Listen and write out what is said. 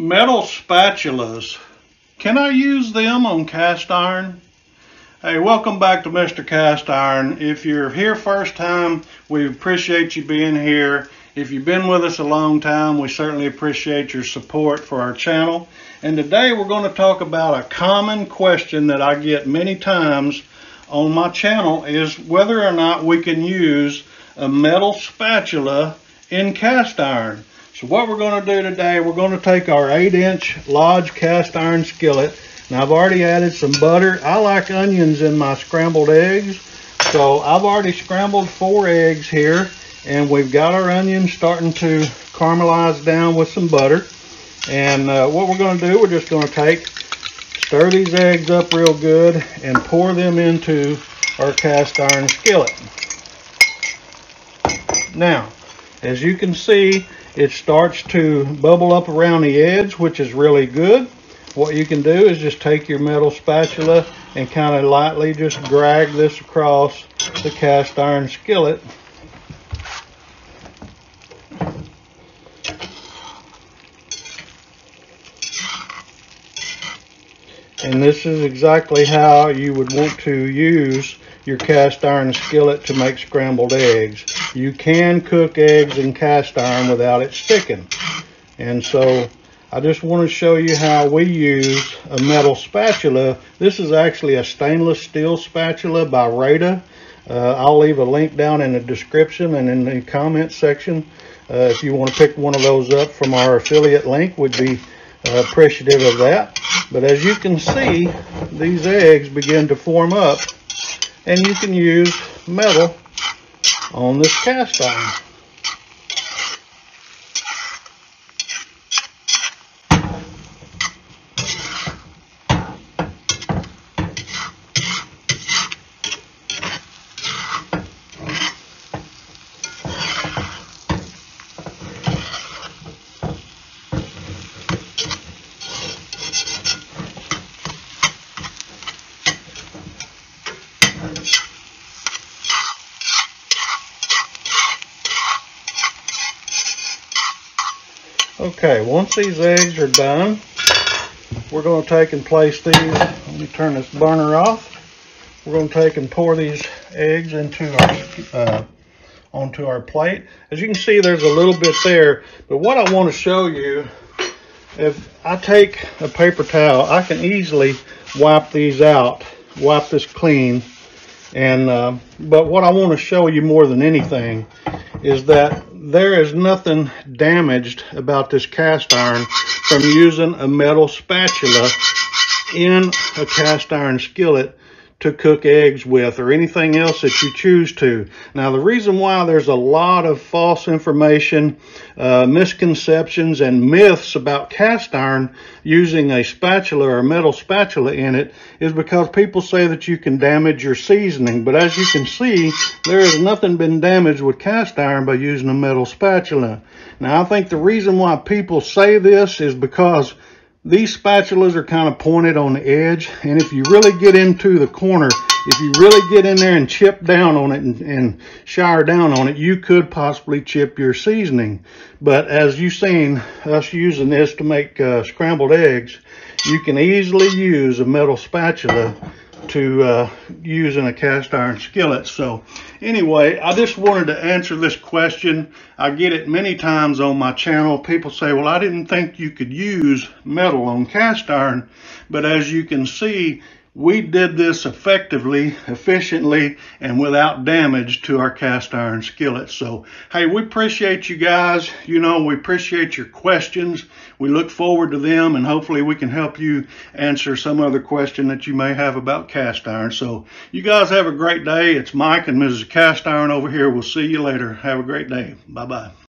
metal spatulas. Can I use them on cast iron? Hey, welcome back to Mr. Cast Iron. If you're here first time, we appreciate you being here. If you've been with us a long time, we certainly appreciate your support for our channel. And today we're going to talk about a common question that I get many times on my channel is whether or not we can use a metal spatula in cast iron. So what we're going to do today, we're going to take our 8 inch Lodge cast iron skillet. Now I've already added some butter. I like onions in my scrambled eggs. So I've already scrambled four eggs here and we've got our onions starting to caramelize down with some butter. And uh, what we're going to do, we're just going to take, stir these eggs up real good and pour them into our cast iron skillet. Now, as you can see, it starts to bubble up around the edge, which is really good. What you can do is just take your metal spatula and kind of lightly just drag this across the cast iron skillet. And this is exactly how you would want to use your cast iron skillet to make scrambled eggs. You can cook eggs in cast iron without it sticking. And so I just want to show you how we use a metal spatula. This is actually a stainless steel spatula by Rada. Uh, I'll leave a link down in the description and in the comment section. Uh, if you want to pick one of those up from our affiliate link, we'd be uh, appreciative of that. But as you can see, these eggs begin to form up and you can use metal on this cast iron. Okay, once these eggs are done, we're going to take and place these. Let me turn this burner off. We're going to take and pour these eggs into our uh, onto our plate. As you can see, there's a little bit there, but what I want to show you, if I take a paper towel, I can easily wipe these out, wipe this clean. And uh, but what I want to show you more than anything is that there is nothing damaged about this cast iron from using a metal spatula in a cast iron skillet to cook eggs with or anything else that you choose to. Now the reason why there's a lot of false information, uh, misconceptions and myths about cast iron using a spatula or a metal spatula in it is because people say that you can damage your seasoning. But as you can see, there has nothing been damaged with cast iron by using a metal spatula. Now I think the reason why people say this is because these spatulas are kind of pointed on the edge, and if you really get into the corner, if you really get in there and chip down on it and, and shower down on it, you could possibly chip your seasoning. But as you've seen us using this to make uh, scrambled eggs, you can easily use a metal spatula to uh, use in a cast iron skillet. So anyway, I just wanted to answer this question. I get it many times on my channel. People say, well, I didn't think you could use metal on cast iron. But as you can see, we did this effectively, efficiently, and without damage to our cast iron skillet. So, hey, we appreciate you guys. You know, we appreciate your questions. We look forward to them, and hopefully we can help you answer some other question that you may have about cast iron. So, you guys have a great day. It's Mike and Mrs. Cast Iron over here. We'll see you later. Have a great day. Bye-bye.